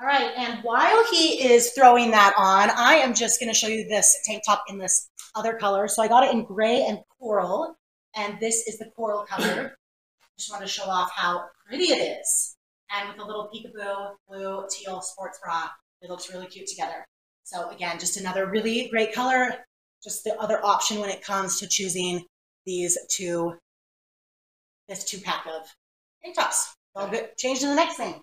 All right, and while he is throwing that on, I am just going to show you this tank top in this other color. So I got it in gray and coral, and this is the coral color. Just want to show off how pretty it is. And with a little peekaboo blue teal sports bra, it looks really cute together. So again, just another really great color. Just the other option when it comes to choosing these two, this two pack of tank tops. I'll get change to the next thing.